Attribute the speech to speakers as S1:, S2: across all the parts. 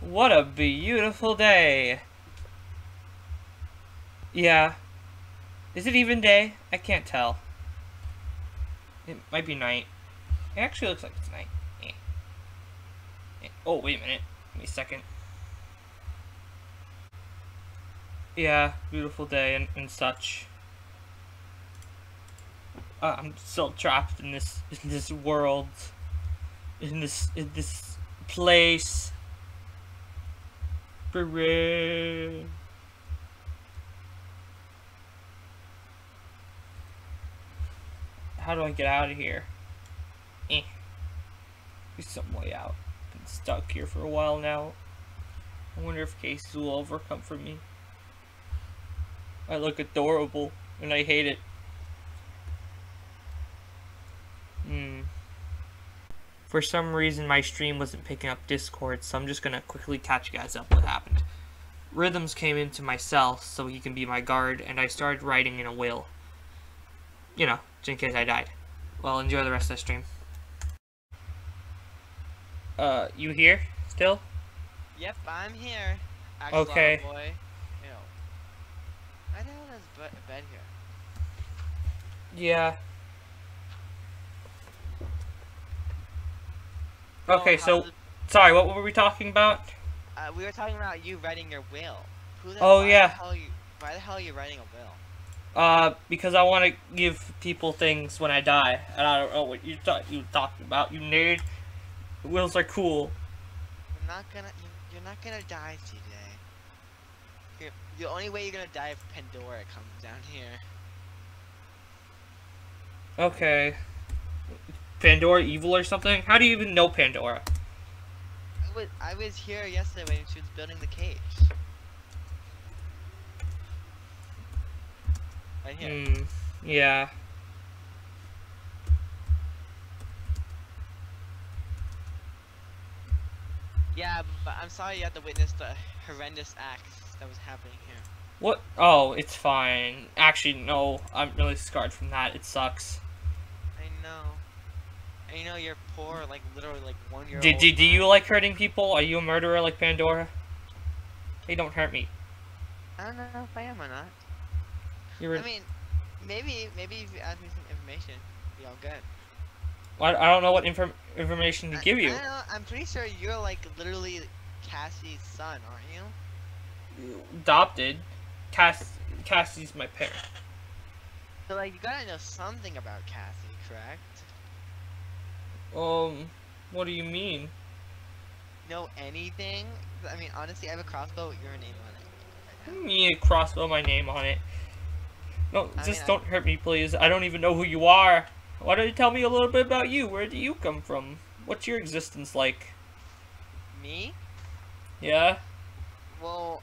S1: What a beautiful day. Yeah. Is it even day? I can't tell. It might be night. It actually looks like it's night. Eh. Eh. Oh, wait a minute. Give me a second. Yeah, beautiful day and, and such. Uh, I'm still trapped in this in this world, in this in this place. Hooray. How do I get out of here? Eh. There's some way out. Been stuck here for a while now. I wonder if cases will ever come for me. I look adorable, and I hate it. For some reason, my stream wasn't picking up Discord, so I'm just gonna quickly catch you guys up what happened. Rhythms came into my cell so he can be my guard, and I started writing in a will. You know, just in case I died. Well, enjoy the rest of the stream. Uh, you here still?
S2: Yep, I'm here.
S1: Okay.
S2: Boy. Ew. Why the hell is bed here?
S1: Yeah. Okay, so
S2: the-
S1: sorry, what were we talking about?
S2: uh, we were talking about you writing your will. Who the
S1: Oh, yeah.
S2: The hell you, why the hell are you writing a will?
S1: Uh, because I want to give people things when I die, and I don't know what you thought you were talking about. You nerd. Wills are cool.
S2: You're not gonna. you- You're not gonna die, today. You're, the only way you're gonna die if Pandora comes down here.
S1: Okay. Pandora evil or something? How do you even know Pandora?
S2: I was, I was here yesterday when she was building the cage. Right here.
S1: Hmm. Yeah.
S2: Yeah, but I'm sorry you had to witness the horrendous acts that was happening here.
S1: What? Oh, it's fine. Actually, no. I'm really scarred from that. It sucks.
S2: I know. And you know you're poor, like literally like one year old.
S1: did, do you like hurting people? Are you a murderer like Pandora? Hey, don't hurt me.
S2: I don't know if I am or not.
S1: You're.
S2: I mean, maybe maybe if you ask me some information, be all good.
S1: I, I don't know what inform information to
S2: I-
S1: give you.
S2: I know. I'm pretty sure you're like literally Cassie's son, aren't you?
S1: Adopted. Cass Cassie's my parent.
S2: So like you gotta know something about Cassie, correct?
S1: Um, what do you mean?
S2: Know anything? I mean, honestly, I have a crossbow with your name on it.
S1: Me, a crossbow my name on it? No,
S2: I
S1: just
S2: mean,
S1: don't hurt me, please. I don't even know who you are. Why don't you tell me a little bit about you? Where do you come from? What's your existence like?
S2: Me?
S1: Yeah?
S2: Well,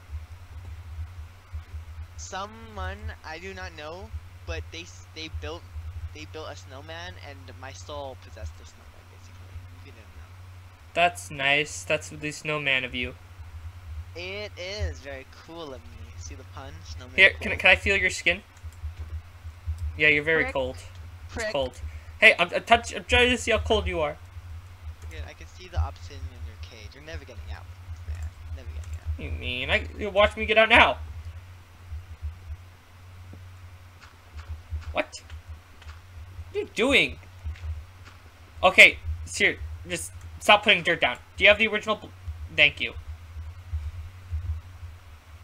S2: someone I do not know, but they they built they built a snowman, and my soul possessed the snowman. Basically, if you didn't know.
S1: That's nice. That's the snowman of you.
S2: It is very cool of me. See the pun? Snowman.
S1: Here,
S2: cool.
S1: can, I- can I feel your skin? Yeah, you're very
S2: Prick.
S1: cold.
S2: Prick.
S1: It's cold. Hey, I'm, I'm, touch, I'm trying to see how cold you are.
S2: Yeah, I can see the obsidian in your cage. You're never getting out, man. Never getting out.
S1: You mean? I you watch me get out now. What? What are you doing? Okay, here, just stop putting dirt down. Do you have the original? Thank you.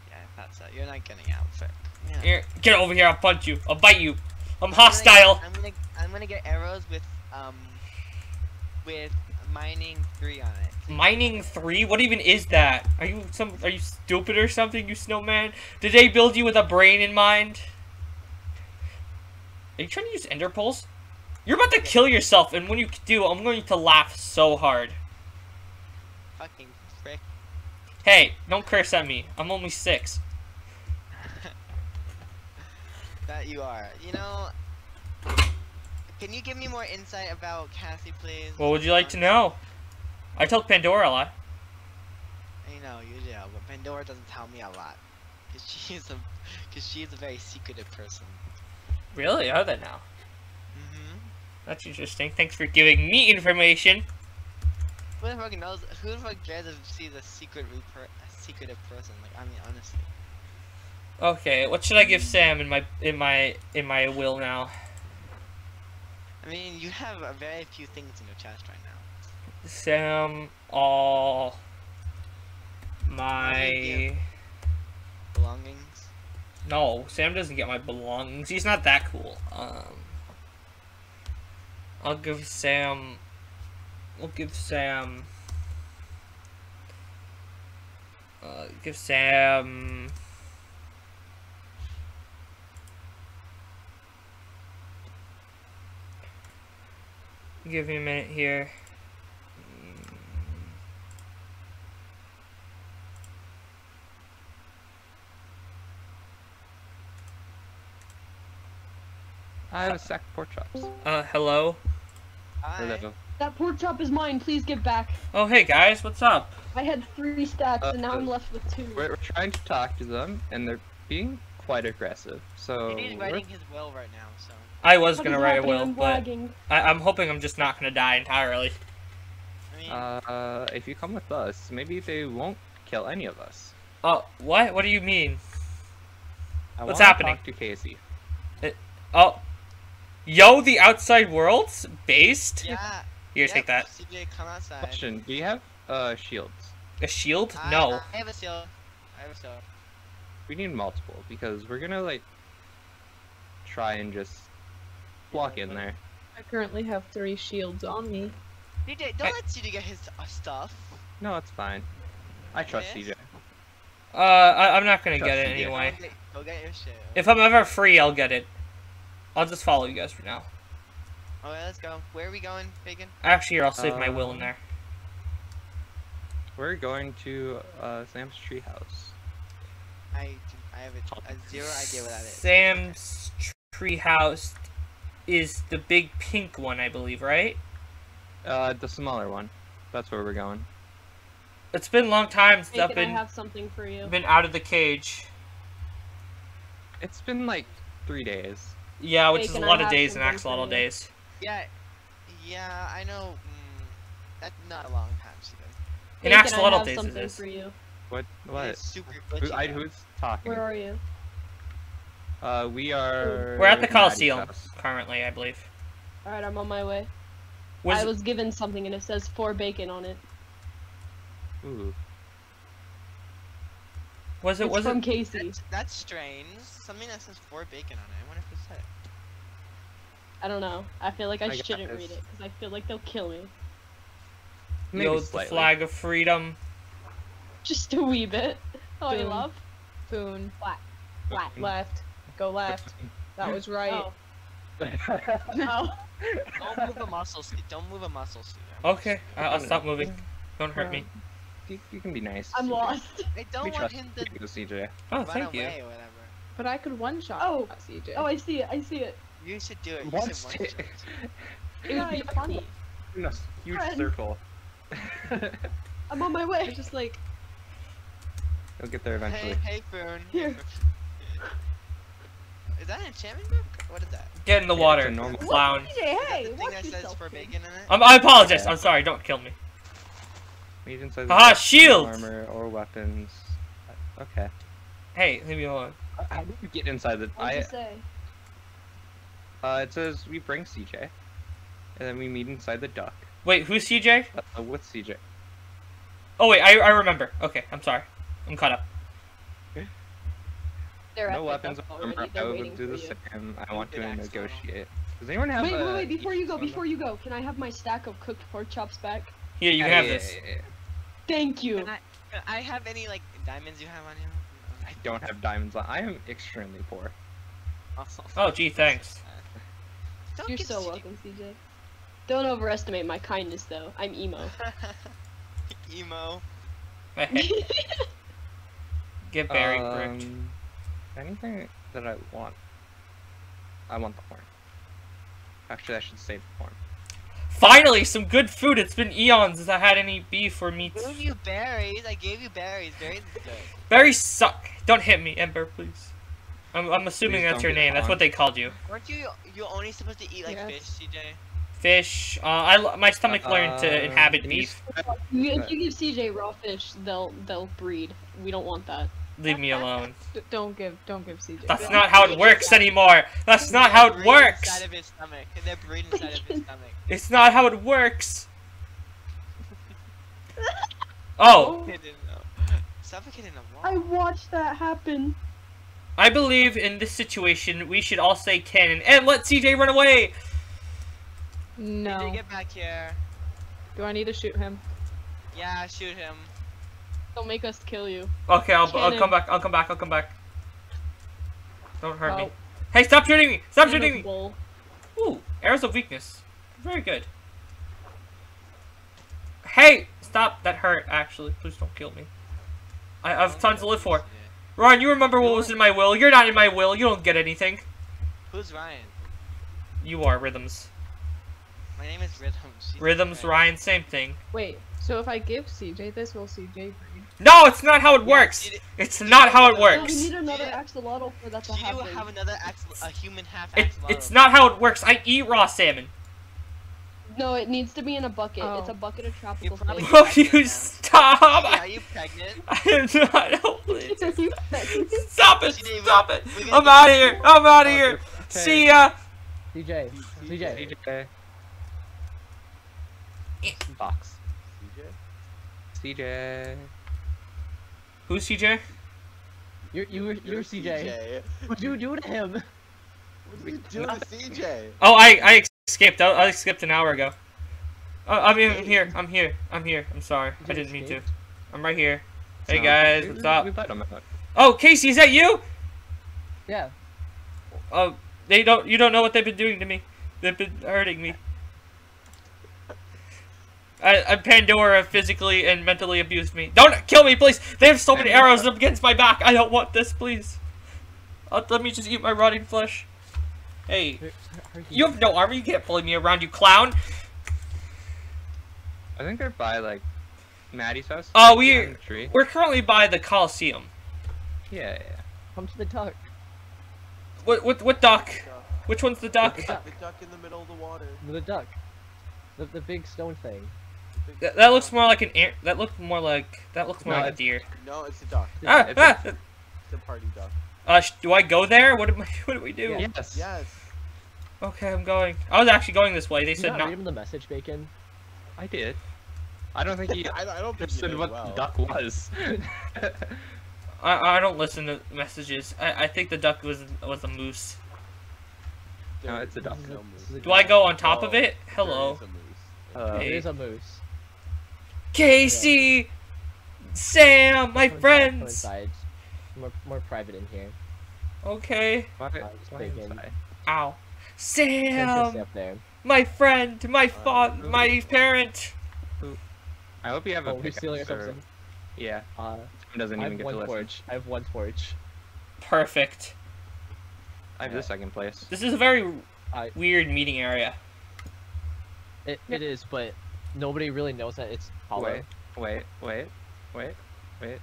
S2: Yeah, I thought so. You're not getting out, Frick. Yeah.
S1: Here, get over here. I'll punch you. I'll bite you. I'm
S2: I'm gonna
S1: hostile.
S2: get- I'm gonna I'm gonna get arrows with um with mining three on it.
S1: Mining three? What even is that? Are you some? Are you stupid or something? You snowman? Did they build you with a brain in mind? Are you trying to use ender pearls? You're about to kill yourself, and when you do, I'm going to laugh so hard.
S2: Fucking frick.
S1: Hey, don't curse at me. I'm only six.
S2: that you are. You know. Can you give me more insight about Cassie, please?
S1: What would you like to know? I told Pandora a lot.
S2: I know you do, but Pandora doesn't tell me a lot, cause she's a, cause she's a very secretive person.
S1: Really? Are they now? That's interesting. Thanks for giving me information.
S2: Who the fuck knows? Who the fuck dares to see the secret a secretive person? Like, I mean, honestly.
S1: Okay, what should I give Sam in my in my in my will now?
S2: I mean, you have a very few things in your chest right now.
S1: Sam all my
S2: Belongings.
S1: no. Sam doesn't get my belongings. He's not that cool. Um, I'll give Sam. We'll give Sam. Uh, give Sam. Give me a minute here.
S3: I have a sack of pork chops.
S1: Uh, hello.
S2: Hi.
S3: Hello.
S4: That pork chop is mine. Please give back.
S1: Oh, hey guys, what's up?
S4: I had three stacks, and now
S3: Uh,
S4: I'm left with two.
S3: We're, we're trying to talk to them, and they're being quite aggressive. So
S2: He's
S3: we're-
S2: writing his will right now, so.
S1: I was
S4: What
S1: gonna
S4: is
S1: write a
S4: happening?
S1: will,
S4: I'm
S1: but
S4: lagging.
S1: I, I'm hoping I'm just not gonna die entirely.
S2: I mean,
S3: uh, if you come with us, maybe they won't kill any of us.
S1: Oh, what? What do you mean?
S3: I
S1: What's
S3: wanna
S1: happening?
S3: Talk to Casey.
S1: It, Oh, yo, the outside world's based.
S2: yeah.
S1: Here,
S2: yep,
S1: take that.
S2: CJ, come outside.
S3: Question: Do you have uh shields?
S1: A shield?
S2: I-
S1: No.
S2: I have a shield. I have a seal.
S3: We need multiple because we're gonna like try and just block in there.
S5: I currently have three shields on me.
S2: CJ, don't let CJ get his uh, stuff.
S3: No, it's fine. I trust
S2: Yes?
S3: CJ.
S1: Uh, I, I'm not gonna
S3: Trust
S1: get it
S3: me, yeah.
S1: anyway.
S2: Go get, go get your shit.
S1: If I'm ever free, I'll get it. I'll just follow you guys for now.
S2: Alright, let's go. Where are we going, Bacon?
S1: Actually, here, I'll save my will in
S3: Um,
S1: there.
S3: We're going to uh, Sam's treehouse.
S2: I, I have a, a zero idea what that is.
S1: Sam's treehouse is the big pink one, I believe, right?
S3: Uh, the smaller one. That's where we're going.
S1: It's been a long time since I've
S4: Bacon, I
S1: been
S4: have something for you.
S1: been out of the cage.
S3: It's been like three days.
S1: Yeah, which is a lot of days and
S4: something
S1: axolotl
S4: for you.
S1: days.
S2: Yeah, yeah, I know. Mm, that's not a long time, CJ.
S1: In
S4: Bacon, I
S1: axolotl days, it
S4: something for you.
S3: What?
S2: It's
S3: What?
S2: super
S3: Who. I, who's talking?
S4: Where are you?
S3: Uh, we are.
S1: We're at the Coliseum currently, I believe.
S4: Alright, I'm on my way.
S1: Was
S4: I was given something, and it says for bacon on it.
S3: Ooh.
S1: was it
S4: it's
S1: was
S4: from
S1: it
S4: Casey.
S2: That's, that's strange. Something that says four bacon on it. I wonder if it's it.
S4: I don't know. I feel like I,
S3: I
S4: shouldn't read it because I feel like they'll kill me.
S3: Maybe
S1: yo the flag of freedom?
S4: Just a wee bit. Oh, you
S5: Boom.
S4: love?
S5: Foon.
S4: Flat.
S5: Left. Go left. That was oh. right.
S4: Oh. oh.
S2: Don't move a muscle. Steve. Don't move a muscle. Steve. I'm
S1: Okay, I- I'll stop moving. Don't hurt me.
S3: you, you can be nice.
S4: I'm
S3: CJ.
S4: lost.
S2: I don't
S3: We
S2: want
S3: trust
S2: him to
S3: you, CJ.
S1: Oh,
S2: run
S1: thank you.
S2: away whatever.
S5: But I could one shot
S4: Oh.
S5: CJ.
S4: Oh, I see it. I see it.
S2: You should do it. You
S3: One
S2: should one
S3: stick.
S2: shot.
S4: It would be funny.
S3: In a huge
S4: Friend.
S3: circle.
S4: I'm on my
S5: I
S4: way.
S5: just like
S3: You'll get there eventually.
S2: Hey, hey, Foon.
S4: Here.
S2: Is that an enchantment book? What is that?
S1: Get in the
S3: Yeah,
S1: water,
S3: it's normal-
S1: clown.
S4: DJ, hey,
S2: the thing
S4: watch
S2: that says
S4: yourself,
S2: for bacon in it?
S1: I apologize.
S3: Yeah.
S1: I'm sorry. Don't kill me.
S3: Meet inside
S1: Haha,
S3: the
S1: shield!
S3: armor or weapons. Uh, okay.
S1: Hey, leave me alone.
S3: How do you get inside the?
S4: What'd
S3: I
S4: you say?
S3: Uh, it says we bring CJ, and then we meet inside the duck
S1: Wait, who's CJ?
S3: uh, with CJ.
S1: Oh wait, I I remember. Okay, I'm sorry. I'm caught up.
S4: They're
S3: no weapons
S4: duck already.
S3: I
S4: They're
S3: would
S4: waiting
S3: do the same. I want to
S2: Good axe model.
S3: negotiate. Does anyone have?
S4: Wait,
S3: a
S4: wait, wait! Before you go, before you go, can I have my stack of cooked pork chops back?
S1: Yeah, you
S3: Yeah,
S1: can have
S3: yeah,
S1: this.
S3: yeah, yeah.
S4: Thank you.
S2: Can I, can I have any like diamonds you have on you?
S3: I don't have diamonds. on. I am extremely poor.
S1: Oh, gee, thanks.
S2: Don't
S4: You're so
S2: CJ.
S4: welcome, CJ. Don't overestimate my kindness, though. I'm emo.
S2: Emo.
S1: Get very bricked.
S3: Um, Anything that I want. I want the horn. Actually, I should save the horn.
S1: Finally, some good food. It's been eons since I had any beef or meat.
S2: Gave you berries. I gave you berries. Berries is good.
S1: Berries suck. Don't hit me, Ember, please. I'm, I'm assuming
S3: Please
S1: that's your name. That's what they called you.
S2: Weren't you you only supposed to eat like
S5: Yes.
S2: fish, CJ?
S1: Fish. Uh, I l- my stomach learned to
S3: Uh,
S1: inhabit
S3: can you
S1: beef.
S4: If you give CJ raw fish, they'll they'll breed. We don't want that.
S1: Leave me alone.
S5: Don't give don't give CJ.
S1: That's
S5: that.
S1: not how it works anymore. That's not how it works.
S2: Inside of his stomach. They're breeding inside of his stomach.
S1: It's not how it works. Oh,
S2: Suffocating in the- Suffocated in the wall.
S4: I watched that happen.
S1: I believe in this situation we should all say cannon and let CJ run away.
S5: No.
S2: CJ, get back here.
S5: Do I need to shoot him?
S2: Yeah, shoot him.
S4: Don't make us kill you.
S1: Okay, I'll, I'll come back. I'll come back. I'll come back. Don't hurt me.
S4: Oh,
S1: Hey, stop shooting me! Stop
S4: cannon
S1: shooting me! Ooh, arrows of weakness. Very good. Hey, stop! That hurt. Actually, please don't kill me. I I have tons to live for. Ron, you remember what was in my will? You're not in my will. You don't get anything.
S2: Who's Ryan?
S1: You are rhythms.
S2: My name is Rhythms. Jesus
S1: Rhythms,
S2: Christ.
S1: Ryan, same thing.
S5: Wait. So if I give CJ this, will CJ breed?
S1: No, it's not how it
S2: Yeah,
S1: works.
S2: did-
S1: It's not how it
S2: No,
S4: No,
S1: works.
S4: we need another
S2: Yeah.
S4: axolotl for that to
S2: Do you have another axol- a human half
S1: It,
S2: axolotl?
S1: it's not how it works. I eat raw salmon.
S4: No, it needs to be in a bucket.
S5: Oh.
S4: It's a oh. bucket of
S2: You
S4: tropical
S2: probably-
S4: fish.
S1: Will you stop?
S2: Yeah, are you pregnant?
S1: I am not. Oh, please. Stop it!
S2: She didn't even-
S1: Stop it! I'm out of here! I'm out of here!
S3: Okay.
S1: See ya!
S6: CJ, CJ,
S3: CJ. Box. CJ. CJ.
S1: Who's CJ?
S6: you're you were you're CJ. What'd you do to him?
S7: What did you do to CJ?
S1: Oh, I I escaped. I, I escaped an hour ago. Oh, I'm, I'm here. I'm here. I'm here. I'm sorry. I didn't mean to. I'm right here. Hey
S3: No,
S1: guys, what's up?
S3: We let him out.
S1: Oh, Casey, is that you?
S6: Yeah.
S1: Oh, they don't. You don't know what they've been doing to me. They've been hurting me. I, I Pandora physically and mentally abused me. Don't kill me, please. They have so many arrows up against my back. I don't want this, please. Uh, let me just eat my rotting flesh. Hey,
S6: Hur- hur-
S1: you have no armor. You can't bully me around, you clown.
S3: I think they're by like Maddie's house.
S1: Oh,
S3: like,
S1: we-
S3: behind the tree.
S1: We're currently by the Coliseum.
S3: Yeah, yeah.
S6: Come to the duck.
S1: What what what duck? Which one's the duck?
S6: The duck.
S7: The duck in the middle of the water.
S6: The duck. The, the big stone thing.
S7: Big-
S1: That, that looks more like an air. That looks more like that looks more
S3: No,
S1: like a deer.
S7: No, it's a duck.
S1: Ah,
S3: it's
S1: ah,
S7: It's a party duck.
S1: uh, sh- do I go there? What do I, what do we do?
S3: Yes.
S7: Yes.
S1: Okay, I'm going. I was actually going this way. They
S6: Did you
S1: said
S6: not
S1: no.
S6: read him the message, Bacon?
S3: I did. I don't think he
S7: I, I don't think you
S3: understood what
S7: well.
S3: the duck was.
S1: I, I don't listen to messages. I, I think the duck was was a moose.
S3: No, it's a duck.
S7: No
S6: a-
S7: moose.
S6: this is a
S1: Do I go on top
S7: Well,
S1: of it? Hello,
S7: is a moose.
S3: Uh,
S6: It is a moose.
S1: Casey, Sam, my
S6: Come
S1: friends.
S6: inside. More, more private in here.
S1: Okay.
S3: why,
S6: Uh,
S3: why
S1: Ow.
S6: Can't just stay
S1: Sam, my friend, my fa-
S7: really?
S1: my parent.
S3: I hope you have a
S6: Oh, we're
S3: pickaxe
S6: stealing or
S3: or-
S6: something.
S3: Yeah,
S6: Uh,
S3: it doesn't even get to
S6: one
S3: listen.
S6: I have one torch.
S1: Perfect.
S3: I have the second place.
S1: This is a very
S6: I-
S1: weird meeting area.
S6: It, it is, but nobody really knows that it's hollow.
S3: Wait, wait, wait, wait, wait.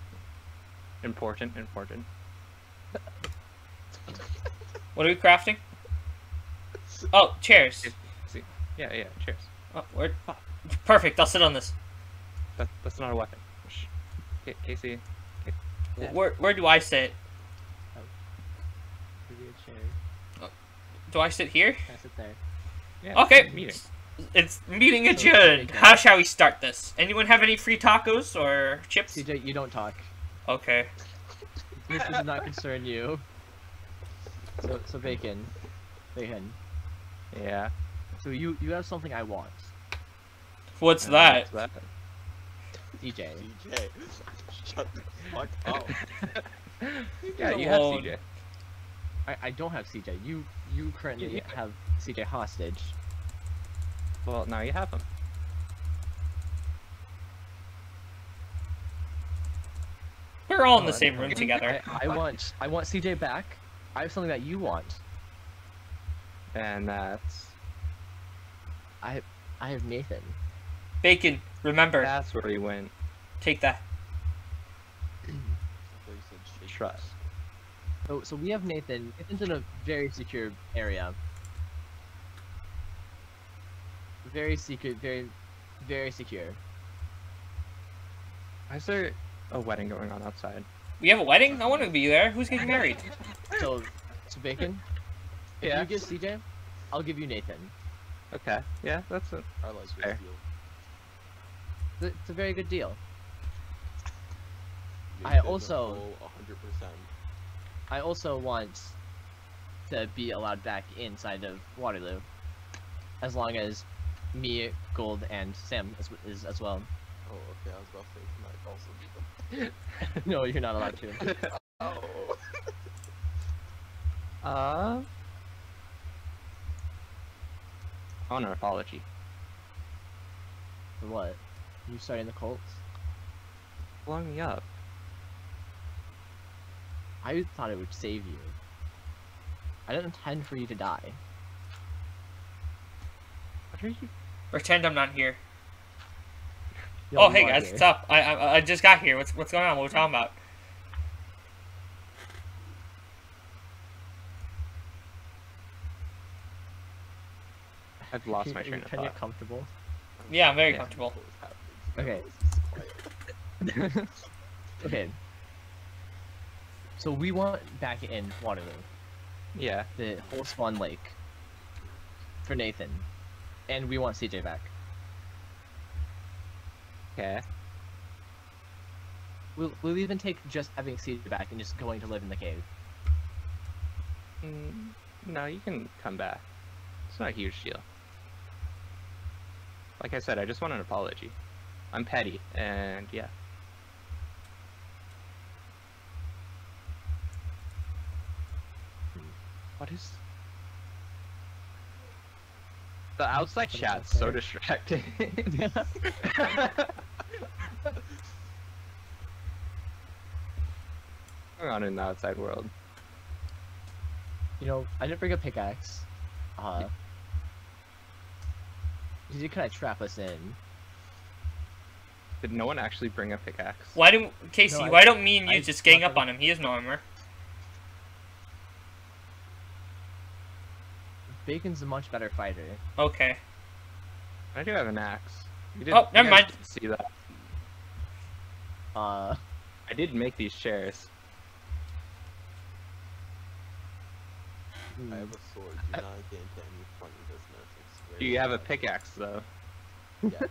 S3: Important, important.
S1: What are we crafting? Oh, chairs.
S3: Yeah, yeah, cheers.
S1: Oh, where? Perfect. I'll sit on this.
S3: That, that's not a weapon. Ca- Casey,
S6: Yeah.
S1: Where Where do I sit?
S6: Oh. A chair. Oh.
S1: Do I sit here?
S6: I sit there?
S3: yeah,
S1: Okay.
S3: meeting.
S1: It's meeting
S6: So,
S1: adjourned.
S6: okay.
S1: How shall we start this? Anyone have any free tacos or chips?
S6: CJ, you don't talk.
S1: Okay.
S6: This does not concern you. So, so bacon, bacon.
S3: Yeah.
S6: So you you have something I want,
S1: What's
S3: Uh,
S1: that?
S3: what's
S6: DJ.
S7: CJ. Shut the fuck up.
S3: yeah, you have. CJ.
S6: I, I don't have CJ. You you currently
S3: Yeah.
S6: have CJ hostage.
S3: Well, now you have him.
S1: We're all in the same room together.
S6: I, I want I want CJ back. I have something that you want.
S3: And that's
S6: I I have Nathan.
S1: Bacon, remember,
S3: that's where he went.
S1: take that.
S7: They said shit.
S3: Trust.
S6: So oh, so we have Nathan. Nathan's in a very secure area. very secret, very, very secure.
S3: Why is there a wedding going on outside?
S1: We have a wedding? I want to be there. Who's getting married?
S6: So, so bacon. If
S3: Yeah.
S6: you give CJ, I'll give you Nathan.
S3: Okay. Yeah, that's it.
S7: I like this
S3: Fair.
S7: deal.
S6: It's a- It's a very good deal. I also-
S7: full 100%.
S6: I also want to be allowed back inside of Waterloo, as long as me, Gold, and Sam is, is as well.
S7: Oh, okay. I was about to say, can I also be the...
S6: no, you're not allowed to.
S7: Oh.
S3: Uh. I want an apology.
S6: For what? You starting the cult?
S3: Blow me up.
S6: I thought it would save you. I didn't intend for you to die.
S3: What are you?
S1: Pretend I'm not here.
S6: Yo,
S1: oh, hey guys,
S6: here.
S1: what's up? I, I I just got here. What's what's going on? What are we talking about?
S3: I've lost my train of
S6: Can you
S3: thought.
S6: comfortable?
S1: Yeah, I'm very
S3: Yeah.
S1: comfortable.
S7: What was happening?
S6: Okay. Okay. So we want back in Waterloo,
S3: Yeah.
S6: the whole Swan Lake, for Nathan, and we want CJ back.
S3: Okay.
S6: We'll, we'll even take just having CJ back and just going to live in the cave.
S3: Mm, no, you can come back. It's not a huge deal. Like I said, I just want an apology. I'm petty, and yeah. What is? The outside chat's so distracting. going on in the outside world?
S6: You know, I didn't bring a pickaxe. Uh, you did kind of trap us in.
S3: Did no one actually bring a pickaxe?
S1: Why don't Casey?
S6: No, I-
S1: why don't me and you
S6: I
S1: just gang up on him? He has no armor.
S6: Bacon's a much better fighter.
S1: Okay.
S3: I do have an axe. You
S1: Oh, never
S3: you guys
S1: mind.
S3: didn't See that?
S6: Uh,
S3: I did make these chairs.
S7: I have a sword. Do not get into any funny business. It's very
S3: Do you have a pickaxe though?
S7: Yes.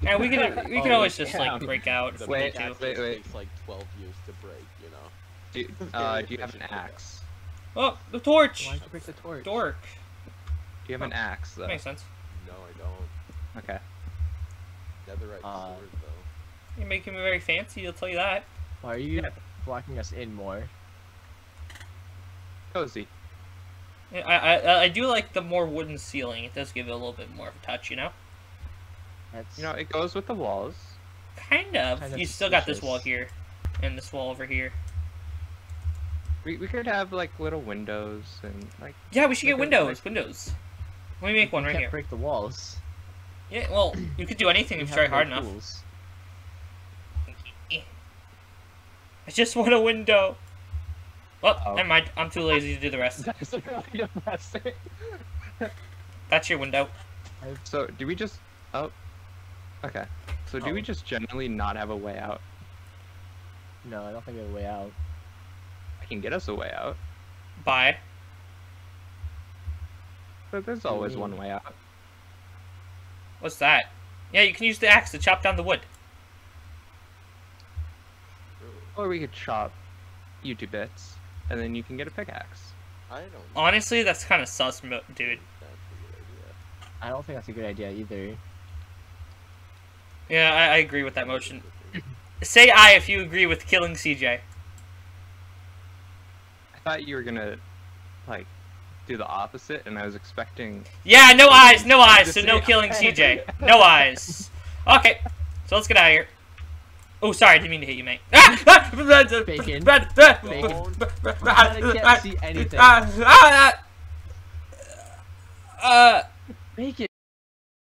S1: Yeah, we can we can
S3: Oh,
S1: always just like break out if
S7: The
S1: we
S3: Wait,
S7: pickaxe
S3: wait, wait.
S7: takes like 12 years to break, you know?
S3: Do,
S7: Very
S3: uh, do you have an
S7: efficient pickaxe.
S3: axe?
S1: Oh, the torch.
S6: why'd you break the torch?
S1: Dork.
S3: Do you have an axe though?
S1: Makes sense.
S7: No, I don't.
S3: Okay.
S7: Netherite
S6: Uh,
S7: sword, though.
S1: You're making me very fancy. I'll tell you that.
S6: Why are you blocking us in more?
S3: Cozy.
S1: I, I I do like the more wooden ceiling. It does give it a little bit more of a touch, you know.
S6: That's
S3: You know, it goes with the walls.
S1: Kind of.
S6: Kind of
S1: you still got this wall here, and this wall over here.
S3: We, we could have like little windows and like
S1: Yeah, we should get
S3: Like a-
S1: windows. Windows. Let me make one right
S6: can't
S1: here.
S6: break the walls.
S1: Yeah, well, you could do anything if you try hard
S6: no
S1: enough. I just want a window. Well,
S3: Oh.
S1: never mind. I'm too lazy to do the rest.
S3: That's really depressing.
S1: That's your window.
S3: So do we just? Oh. Okay. So do we
S6: Oh.
S3: just generally not have a way out?
S6: No, I don't think we have a way out.
S3: I can get us a way out,
S1: Bye.
S3: but there's always
S6: mean?
S3: one way out.
S1: What's that? Yeah, you can use the axe to chop down the wood.
S3: Or we could chop you to bits, and then you can get a pickaxe.
S7: I don't know.
S1: Honestly, that's kind of sus, mo- dude.
S7: That's a good idea.
S6: I don't think that's a good idea either.
S1: Yeah, I, I agree with that motion. Say I if you agree with killing CJ.
S3: I thought you were gonna, like, do the opposite, and I was expecting.
S1: Yeah, no eyes, no eyes, so no killing CJ. No eyes. Okay, so let's get out of here. Oh, sorry, I didn't mean to hit you, mate.
S6: Bacon.
S1: Bacon.
S6: I can't see anything.
S1: Uh,
S6: Bacon.